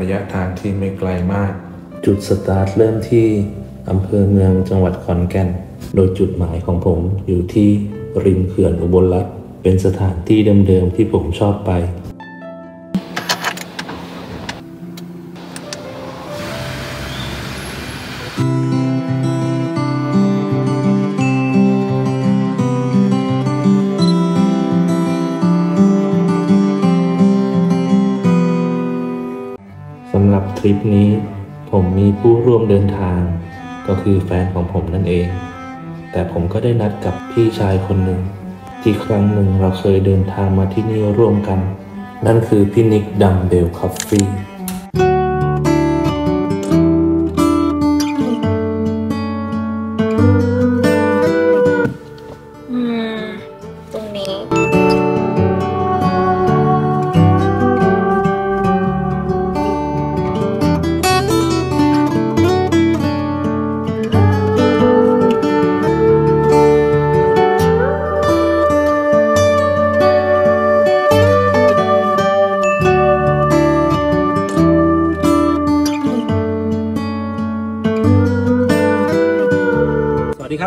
ระยะทางที่ไม่ไกลมาก จุดสตาร์ทเริ่มที่อำเภอเมืองจังหวัดขอนแก่น โดยจุดหมายของผมอยู่ที่ริมเขื่อนอุบลรัตน์เป็นสถานที่เดิมๆที่ผมชอบไป ทริปนี้ผมมีผู้ร่วมเดินทาง ก็คือแฟนของผมนั่นเอง แต่ผมก็ได้นัดกับพี่ชายคนหนึ่งที่ครั้งหนึ่งเราเคยเดินทางมาที่นี่ร่วมกัน นั่นคือพี่นิก Dumbbell Coffee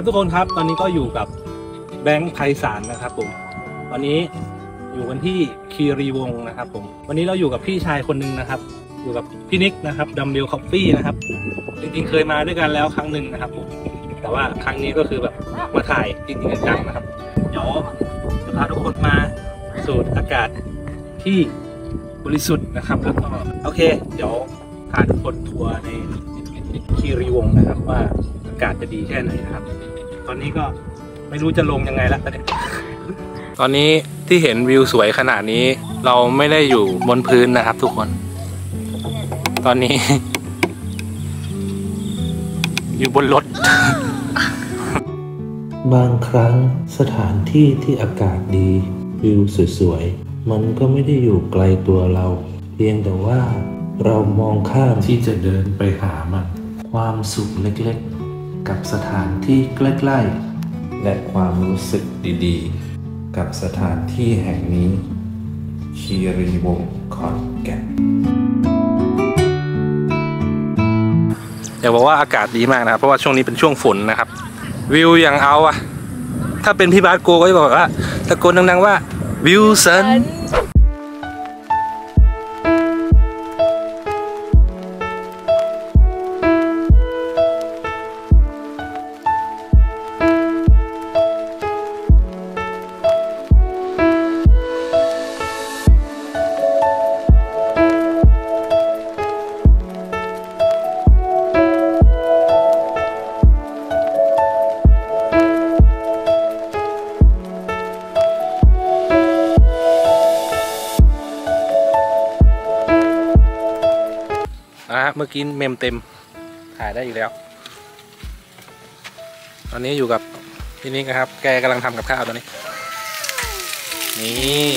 ครับทุกคนครับ ตอนนี้ก็อยู่กับแบงค์ไพศาลนะครับผมวันนี้อยู่กันที่คีรีวงศ์นะครับ ผม วันนี้เราอยู่กับพี่ชายคนหนึ่งนะครับ อยู่กับพี่นิกนะครับ Dumbbell Coffee นะครับจริงๆเคยมาด้วยกันแล้วครั้งหนึ่งนะครับผมแต่ว่าครั้งนี้ก็คือแบบมาถ่ายจริงๆจังๆนะครับเดี๋ยวจะพาทุกคนมาสูดอากาศที่บริสุทธิ์นะครับแล้วก็โอเค เดี๋ยวพาทุกคนทัวร์ในคีรีวงศ์นะครับว่าอากาศจะดีแค่ไหนนะครับ ตอนนี้ก็ไม่รู้จะลงยังไงละตอนนี้ตอนนี้ที่เห็นวิวสวยขนาดนี้ เราไม่ได้อยู่บนพื้นนะครับ ทุกคน ตอนนี้ อยู่บนรถ บางครั้งสถานที่ที่อากาศดี วิวสวยๆ มันก็ไม่ได้อยู่ไกลตัวเรา เพียงแต่ว่าเรามองข้ามที่จะเดินไปหามันความสุขเล็กๆ กับสถานที่ใกล้ๆ และความรู้สึกดีๆ กับสถานที่แห่งนี้ คีรีวงขอนแก่นอยากบอกว่าอากาศดีมากนะครับ เพราะว่าช่วงนี้เป็นช่วงฝนนะครับ วิวอย่างเอาอะถ้าเป็นพี่บาสโกก็จะบอกว่าตะโกนดังๆว่าวิวสัน เมื่อกี้เมมเต็มถ่ายได้อีกแล้ว ตอนนี้อยู่กับพี่นิกนะครับ แกกำลังทำกับข้าวตอนนี้ นี่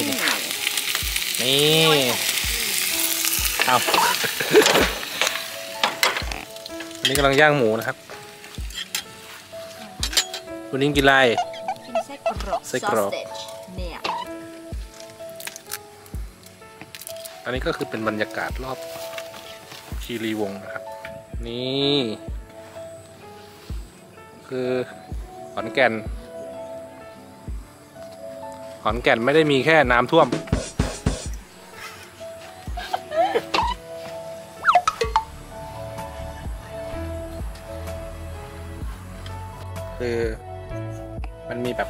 นี่เอาอันนี้กำลังย่างหมูนะครับคุณนิ้งกินอะไรกินไส้กรอกไส้กรอก sausage เนี่ยอันนี้ก็คือเป็นบรรยากาศรอบ คีรีวงนะครับ นี่ คือขอนแก่น ขอนแก่นไม่ได้มีแค่น้ำท่วม คือมันมีแบบ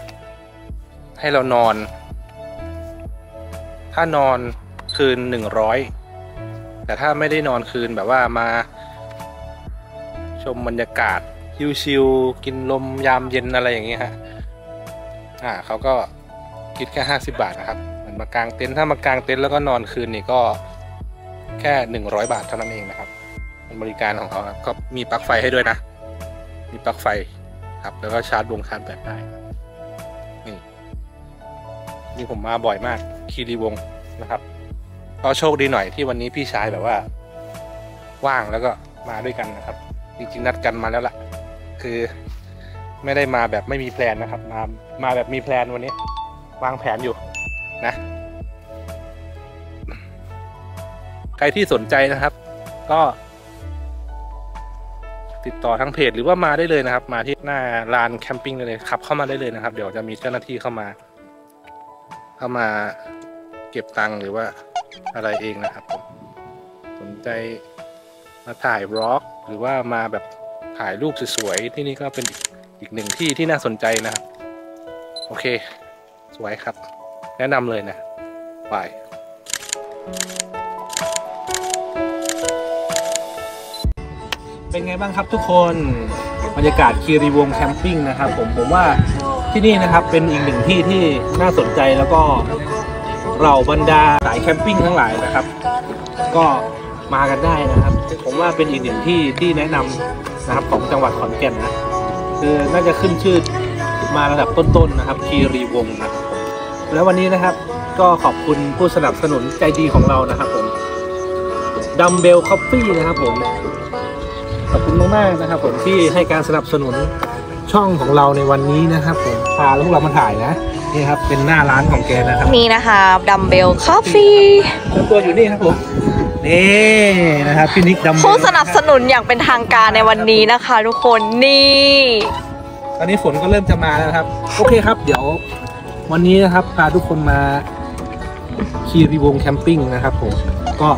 ให้เรานอน ถ้านอนคืนหนึ่งร้อย แต่ถ้าไม่ได้นอนคืนแบบว่ามา ชมบรรยากาศชิวๆกินลมยามเย็นอะไรอย่างเงี้ยฮะอ่าเขาก็คิดแค่ห้าสิบาทนะครับเหมือนมากางเต็นท์ถ้ามากางเต็นท์แล้วก็นอนคืนนี่ก็แค่หนึ่งร้อยบาทเท่านั้นเองนะครับเป็นบริการของเขาครับก็มีปลั๊กไฟให้ด้วยนะ มีปลั๊กไฟครับแล้วก็ชาร์จวงชาร์จแบตได้นี่นี่ผมมาบ่อยมากคีรีวงนะครับ ก็โชคดีหน่อยที่วันนี้พี่ชายแบบว่า ว่างแล้วก็มาด้วยกันนะครับ จริงๆนัดกันมาแล้วล่ะ คือไม่ได้มาแบบไม่มีแพลนนะครับ มามาแบบมีแพลนวันนี้ วางแผนอยู่นะ ใครที่สนใจนะครับ ก็ ติดต่อทางเพจหรือว่ามาได้เลยนะครับ มาที่หน้าลานแคมปิ้งเลยขับ เข้ามาได้เลยนะครับ เดี๋ยวจะมีเจ้าหน้าที่เข้ามา เข้ามาเก็บตังค์หรือว่า อะไรเองนะครับผมสนใจมาถ่ายบล็อก หรือว่ามาแบบถ่ายรูปสวยๆที่นี่ก็เป็นอีกหนึ่งที่ที่น่าสนใจนะครับ โอเค สวยครับ แนะนำเลยนะไปเป็นไงบ้างครับทุกคนบรรยากาศคีรีวงแคมปิ้งนะครับ ผมผมว่าที่นี่นะครับเป็นอีกหนึ่งที่ที่น่าสนใจแล้วก็ เราบรรดาสายแคมปิ้งทั้งหลายนะครับ ก็มากันได้นะครับ ผมว่าเป็นอีกหนึ่งที่ที่แนะนำนะครับของจังหวัดขอนแก่นนะคือน่าจะขึ้นชื่อมาระดับต้นๆนะครับ คีรีวงนะแล้ววันนี้นะครับก็ขอบคุณผู้สนับสนุนใจดีของเรานะครับผม Dumbbell Coffee นะครับผมขอบคุณมากๆนะครับผมที่ให้การสนับสนุนช่องของเราในวันนี้นะครับผมพาพวกเรามาถ่ายนะ นี่ครับเป็นหน้าร้านของแกนะครับนี่นะคะ Dumbbell Coffee ตัวอยู่นี่ครับผมนี่นะครับพี่นิกดัมเบลผู้สนับสนุนอย่างเป็นทางการในวันนี้นะคะ ทุกคนนี่ตอนนี้ฝนก็เริ่มจะมาแล้วนะครับ โอเคครับ เดี๋ยววันนี้นะครับพาทุกคนมาคีรีวงศ์แคมปิ้งนะครับผมก็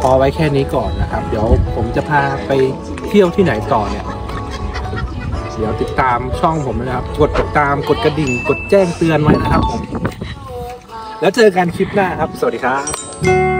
พอไว้แค่นี้ก่อนนะครับ เดี๋ยวผมจะพาไปเที่ยวที่ไหนต่อเนี่ย เดี๋ยวติดตามช่องผมนะครับ กดติดตามกดกระดิ่ง กดแจ้งเตือนไว้นะครับผม แล้วเจอกันคลิปหน้าครับ สวัสดีครับ